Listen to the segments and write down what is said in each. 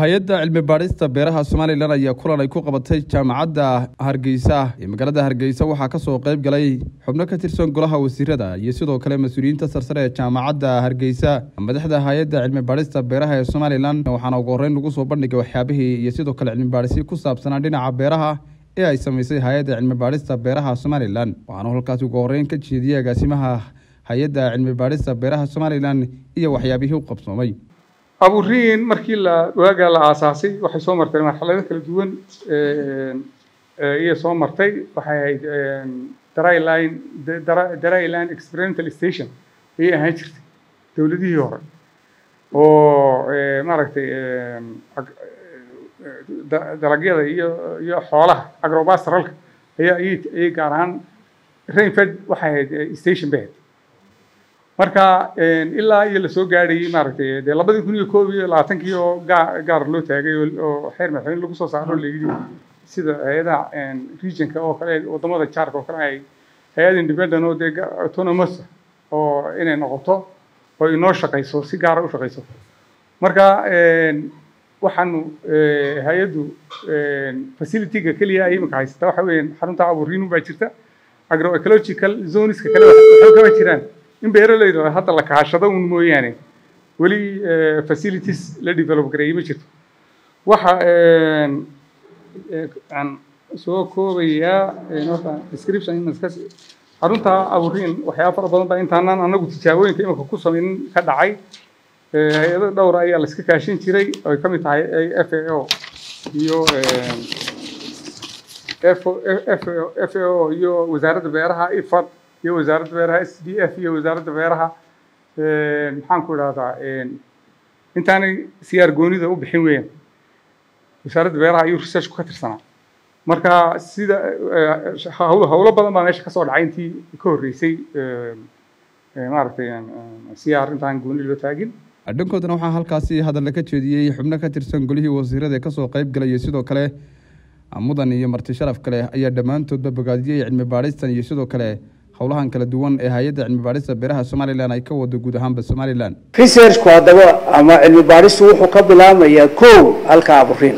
hay'adda cilmi baadhista beeraha somalilan ayaa kulan ay ku qabatay jaamacadda hargeysa. Ee magaalada hargeysa waxaa ka soo qeyb galay xubno ka tirsan golaha wasiirada iyo sidoo kale mas'uuliyiinta sarsare ee jaamacadda hargeysa. Madaxda hay'adda cilmi baadhista beeraha ee somalilan waxaana ugu horreyn lagu soo bandhigay waxyaabihii iyo sidoo kale cilmi baadhisi ku saabsanaa dhinaca beeraha ee ay samaysay hay'adda cilmi baadhista beeraha somalilan waxaana halkaasi ugu horreyn ka jeediyey agaasimaha hay'adda cilmi baadhista beeraha somalilan iyo waxyaabihii u qabsoomay aburiin markii la waagaa la aasaasay waxay soo martay marxalado kala duwan iyo soo martay. Waxay ahayd dryline dryline experimental station. Ayay ahaan jirtay dowladihii hore. Oo maaragtay dalagyada iyo iyo xoolaha agrobastaralka ayaa ayay gaar ahaan rainfed waxay ahayd station bay ahayd marka ilaa iyo la soo gaadhayey maaragtay dee labadii kun iyo koob iyo labaatankii oo gaa gaar loo taagay oo xeer madaxweyne lagu soo saaro layidhi sida hay'adaha regionka oo kale waddamada jaarka oo kale ay hay'ad independent oo dee autonomous oo inay noqoto oo inoo shaqayso si gaara u shaqayso marka waxaanu hay'addu facilityga keliya ay imika haysata waxa weeyaan xarunta aburiinu baa jirta. Agroecological zoneska kale waxba jiraan in beeralayda hadda la kaashado un mooyaane weli facilities la develop gareeyey ma jirto waxa aan soo koobayaa description xarunta aburiin waxyaaba fara badan baa intaanaan anagu tijaabooyinka imika ku samaynin ka dhacay hay'ado dhowra ayaa la iska kaashin jiray ay ka mid tahay f a o iyo f a o iyo wasaaradda beeraha ifad iyo wasaaradda beeraha s d f iyo wasaaradda beeraha maxaan ku idhahdaa intaanay siyaar goonida u bixin weeyaan wasaaradda beeraha ayuu researchku ka tirsanaa. Marka sida howlo badan baa meesha ka soo dhacay intii ka horreysay maaragtay siyaar intaan gooni loo taagin. Dhankoodana waxaa halkaasi hadalla ka jeediyey xubno ka tirsan golihii wasiirada ee ka soo qeyb galaya sidoo kale mudan iyo marti sharaf kale ayaa dhammaantoodba bogaadiyey cilmi baadhistan iyo sidoo kale howlahan kala duwan ee hay'adda cilmi baadhista beeraha somalilan ay ka wado guud ahaanba somalilan. Researchku haddaba ama cilmi baadhistu wuxuu ka bilaabmayaa kow halka aburiin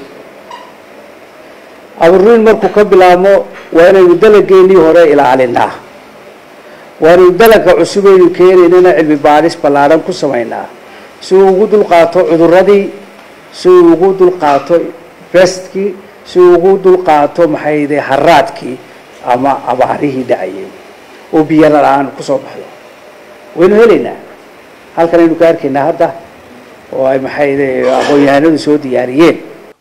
aburiin markuu ka bilaabmo waa inaynu dalageenii hore ilaalinaa. Waanaynu dalaga cusub aynu keenaynana cilmi baadhis ballaadhan ku samaynaa. Si uu ugu dulqaato cuduradii si uu ugu dulqaato bestkii si uu ugu dulqaato maxayde haraadkii ama abaarihii dhacayay oo biyo la'aan ku soo baxdo. Waynu helaynaa. Halkan aynu ka arkaynaa hadda oo ay maxayde aqoon-yahanadu soo diyaariyeen.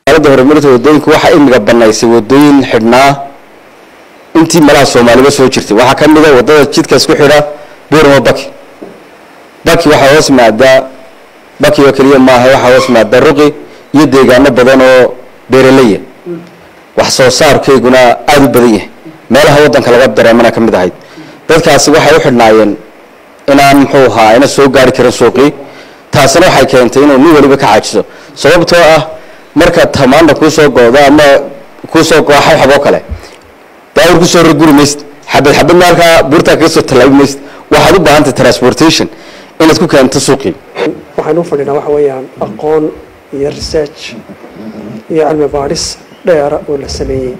Wasaaradda horumarinta waddooyinka waxaa imiga banaysay wadooyin xidhnaa intii malaha soomaaliba soo jirtay. Waxaa ka mid a waddada jidka isku xidha buurama baki. Baki waxaa hoos maadaa baki oo keliya maaha waxaa hoos maadaa ruqi iyo deegaano badan oo beeraleya wax soo saarkayguna aada u badan yahay. Meelaha waddanka laga dareemana ka mid ahayd dadkaasi waxay u xidhnaayeen inaan muxuu ahaa ina soo gaari karin suuqii. Taasina waxay keentay inuu nin waliba ka xaajiso sababtoo ah marka tamaanda kuusoo go-do ama kuusoo go-a xabxab oo kale. Daawar ku soo roguri maysid xabad xabadna halkaa buurtaa kaga soo tallaabi maysid waxaad u baahantay transportation inaad ku keento suuqii. Waxaan u fadhinaa waxa weeyaan aqoon iyo research iyo cilmi baadhis dheera oo la sameeyey.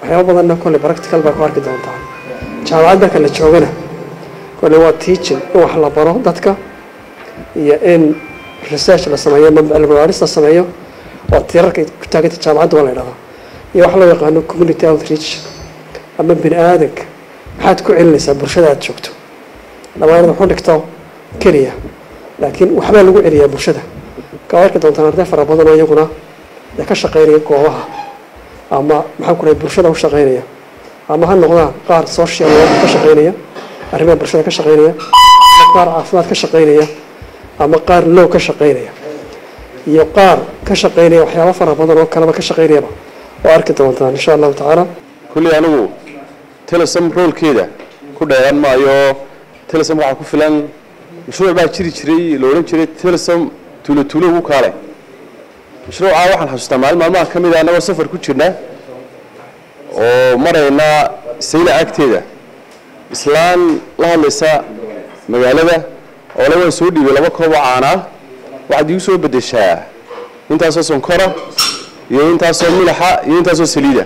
Waxyaaba badanna kolley practical baa ku arki doontaa jaamacad marka la joogana. Kolley waa teaching in wax la baro dadka iyo in research la sameeyo ama cilmi baadhis la sameeyo oo tirarka ku taaganta jaamacadda waa la idhahdaa iyo wax loo yaqaano community outreach. Ama bini aadanka maxaad ku celinaysaa bulshada aad joogto. Inaad waxu dhigto keliya laakiin waxbaa lagu celiyaa bulshada. Ka arki doontaan arday fara badan oo iyaguna ka shaqeynaya goobaha. Ama maxaan ku dhahay bulshada u shaqeynaya ama ha noqdaan qaar social work ka shaqeynaya arrimaha bulshada ka shaqeynaya ama qaar caafimaad ka shaqeynaya ama qaar low ka shaqeynaya. Iyo qaar ka shaqeynaya waxyaaba fara badan oo kaleba ka shaqeynayaba. Oo arki doontaan insha allahu tacaala. Kulley anigu telesom roolkeeda ku dheeran maayo. Telesom waxaa ku filan mashruuc baa jiri jiray la odhan jiray telesom tuulo tuulo ugu kaale. Mashruucaa waxaan xasuustaa maalin maalmaha ka mid a annagoo safar ku jirna oo marayna sayla agteeda. Islaan la hadlaysa magaalada oo le waan soo dhiibay laba koob oo caanaa waxaad igu soo beddeshaa intaasoo sonkora iyo intaasoo milaxa iyo intaasoo saliida.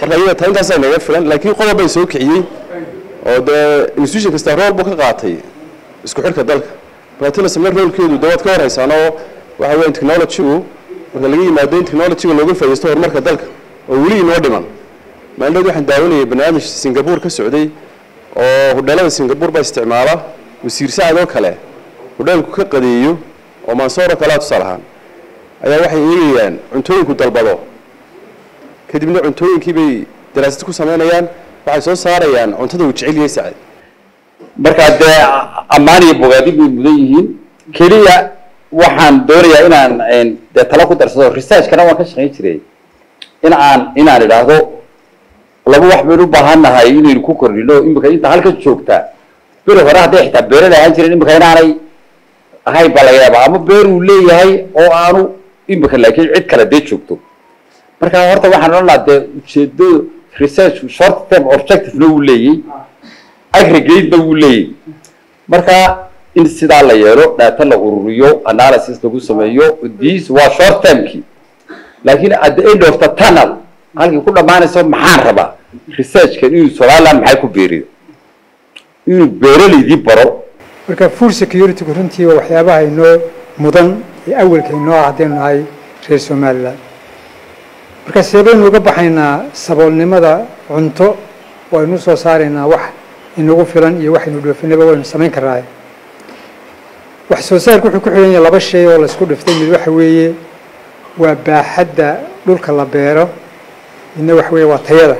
Marka iyada ta intaasaa naga filan laakiin qodob bay soo kiciyey oo dee institution kasta rool buu ka qaatay isku xidhka dalka. Marka tilasmna roolkeedu dee waad ka warhaysaanoo waxa weya technology-gu marka laga yimaado in technology-ga looga faa'iidaysto horumarka dalka oo weli inoo dhiman maalin waxaan daawanayay barnaamij singapore ka socday oo hudheelada singapore baa isticmaala wasiir sacad kale hudheelku ka qadeeyo oo mansooro kalea tusaal ahaan. Ayaa waxay eegayaan cuntooyinku dalbado. Kadibna cuntooyinkii bay daraasad ku samaynayaan waxay soo saarayaan cuntada uu jecel yahay sacad. Markaa dee ammaan iyo bogaadi bay mudan yihiin keliya waxaan doonayaa inaan dee talo ku darsado researchkana waan ka shaqayn jiray. In aan inaan idhaahdo laba wax baynu u baahan nahay inaynu ku kordhino imika inta halkan joogta. Beri hore hadday xitaa beerada ahaan jiren imika inaanay ahayn baa laga yaaba ama beer uu leeyahay oo aanu imika laakiin cid kale dee joogto. Marka horta waxaan odhan lahaa dee ujeedo research short term objectivena wuu leeyey aggregate-na wuu leeyey marka in sidaa la yeelo data la ururiyo analysis lagu sameeyo this waa short termkii laakiin at the end of the tunnel halkii ku dhammaanayso maxaan rabaa? Researchkan inuu somaliland maxay ku beeriyo inuu beeralaydii baro? Marka food security-gu runtii waa waxyaabaha inoo mudan ee awalka inoo ah haddaynu nahay reer somaliland marka see baynu uga baxaynaa saboolnimada cunto? Oo aynu soo saaraynaa wax inagu filan iyo waxaynu dhoofinaba waynu samayn karnaaye wax soo saarku wuxuu ku xidhan yahay laba shay oo laysku dhiftay. Mid waxa weeye waa baaxadda dhulka la beero midna waxa weeye waa tayada.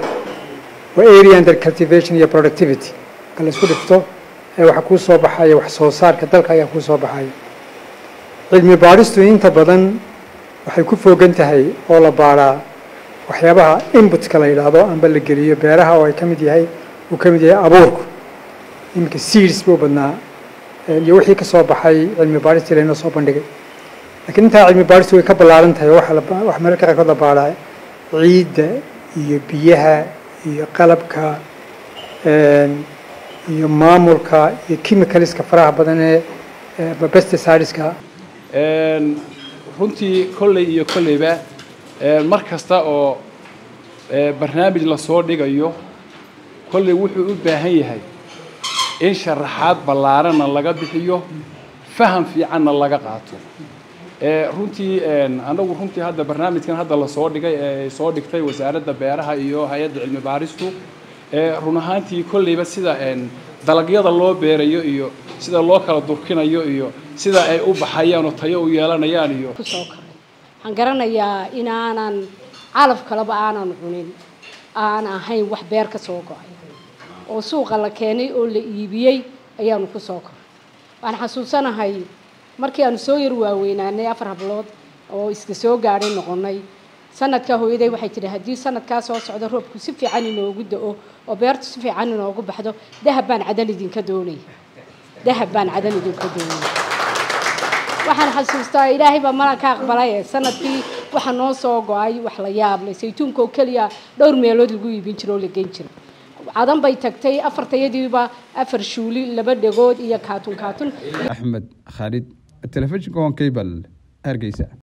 Waa area under cultivation iyo productivity. Marka laysku dhifto ee waxa kuu soo baxaya wax soo saarka dalka ayaa kuu soo baxaya cilmi baadhistu inta badan waxay ku foogan tahay oo la baadhaa waxyaabaha inputka la yidhaahdo amba la geliyo beeraha oo ay ka mid yahay uu ka mid yahay abuurku. Iminka seeds buu badnaa iyo wixii ka baxay cilmi baadhistii laynoo soo bandhigay. Lakiin intaa cilmi baadhistu way ka ballaaran tahay wax mararka qaarkood la baadhaa ciidda iyo biyaha iyo qalabka iyo maamulka iyo chemicalska faraha badan ee pesticideska. Runtii kolley iyo kolleyba mar kasta oo barnaamij la soo dhigayo kolley wuxuu u baahan yahay in sharaxaad ballaaranna laga bixiyo faham fiicanna laga qaato runtii anagu runtii hadda barnaamijkan hadda la soo dhigay ee soo dhigtay wasaaradda beeraha iyo hay'adda cilmi baaristu run ahaantii kolleyba sida dalagyada loo beerayo iyo sida loo kala durkinayo iyo sida ay u baxayaan oo tayo u yeelanayaan iyo ku soo koray waxaan garanayaa inaanan calaf kaleba aanan cunin. Aan ahayn wax beer ka soo go'ay. Oo suuqa la keenay oo la iibiyey ayaanu ku soo koray waxaan xasuusanahay markii aanu soo yar waaweynaanay afar hablood oo iska soo gaadhay noqonay. Sanadkaa hooyaday waxay tidhi haddii sanadkaa soo socdo roobku si fiican inoogu da'o oo beertu si fiican inoogu baxdo dahab baan cadan idinka doonaya dahab baan cadan idinka doonaya waxaan xasuustaa ilaahay baa mana ka aqbalay sannadkii waxa noo soo go'ay wax la yaab leh saytuunka oo keliya dhowr meelood lagu iibin jiro oo la geyn jiro. Cadan bay tagtay afartayadiiba afar shuuli laba dhegood iyo kaatun kaatun axmed khaalid telefishinka on cable hargeysa